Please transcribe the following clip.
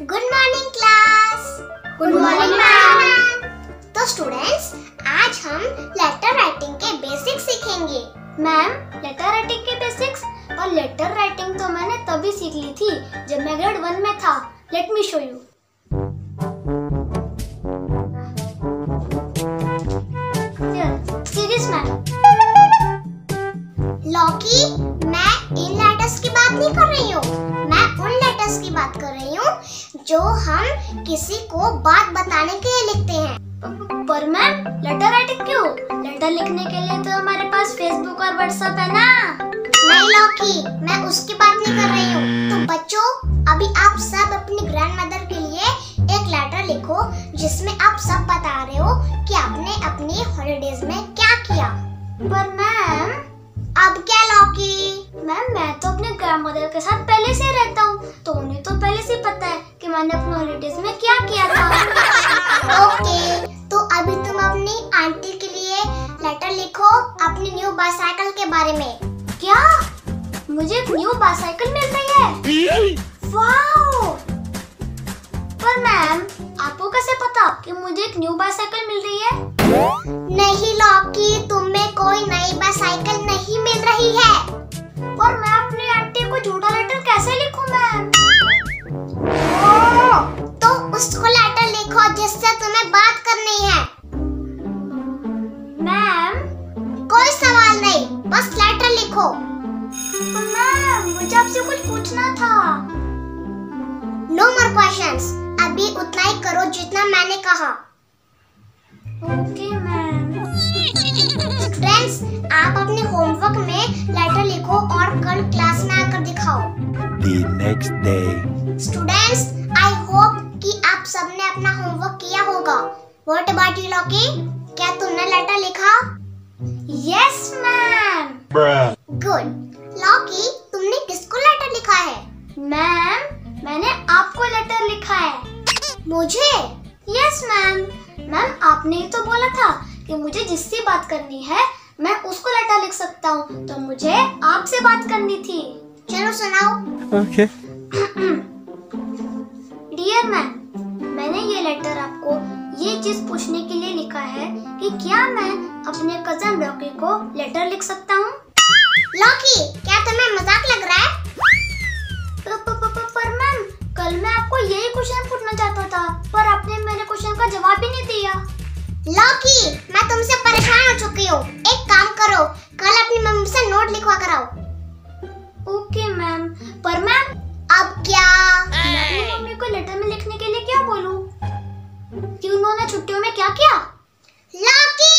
Good morning class good morning ma'am तो students आज हम लेटर राइटिंग के बेसिक्स सीखेंगे। मैम लेटर राइटिंग के बेसिक्स और लेटर राइटिंग तो मैंने तभी सीख ली थी जब मैं ग्रेड वन में था। लेट मी शो यू लॉकी मैं इन लेटर्स की बात नहीं कर रही हूँ। मैं उन लेटर्स की बात कर रही हूँ जो हम किसी को बात बताने के लिए लिखते हैं। पर मैम लेटर राइटिंग क्यों? लेटर लिखने के लिए तो हमारे पास फेसबुक और व्हाट्सएप है ना? नहीं लॉकी, मैं उसकी बात नहीं कर रही हूँ। तो बच्चों, अभी आप सब अपनी ग्रैंड मदर के लिए एक लेटर लिखो, जिसमें आप सब बता रहे हो कि आपने अपनी हॉलीडेज में क्या किया। पर मैम, अब क्या लौकी? मैम, मैं तो अपने ग्रैंड मदर के साथ पहले से रहता हूँ तो कि अपने हॉलीडेज में क्या किया था? ओके तो अभी तुम अपनी आंटी के लिए लेटर लिखो अपनी न्यू बाइसाइकिल के बारे में। क्या? मुझे न्यू बाइसाइकिल मिल रही है। पर मैम आपको कैसे पता कि मुझे एक न्यू बाइसाइकिल मिल रही है? नहीं, लॉकी तुम्हें लिखो मैम मुझे आपसे कुछ पूछना था। नो मोर क्वेश्चंस अभी उतना ही करो जितना मैंने कहा। Okay ma'am. स्टूडेंट्स आप अपने होमवर्क में लेटर लिखो और कल क्लास में आकर दिखाओ। The next day. Students I hope कि आप सबने अपना होमवर्क किया होगा। व्हाट अबाउट यू लॉकी क्या तुमने लेटर लिखा? Yes ma'am Bruh. गुड लॉकी तुमने किसको लेटर लिखा है? मैम मैंने आपको लेटर लिखा है। मुझे? यस मैम मैम आपने ही तो बोला था कि मुझे जिससे बात करनी है मैं उसको लेटर लिख सकता हूँ। तो मुझे आपसे बात करनी थी। चलो सुनाओ। Okay. डियर मैम मैंने ये लेटर आपको ये चीज़ पूछने के लिए लिखा है कि क्या मैं अपने कज़न रॉकी को लेटर लिख सकता हूँ? लॉकी, क्या तुम्हें मज़ाक लग रहा है? कल मैं आपको यही क्वेश्चन पूछना चाहता था, पर आपने मेरे क्वेश्चन का जवाब ही नहीं दिया। लॉकी, मैं तुमसे परेशान हो चुकी हूँ। एक काम करो, कल अपनी मम्मी से नोट लिखवा कर आओ। ओके मैम, पर मैम, अब क्या? मैं मम्मी को लेटर में लिखने के लिए क्या बोलूँ? कि उन्होंने छुट्टियों में क्या किया? लॉकी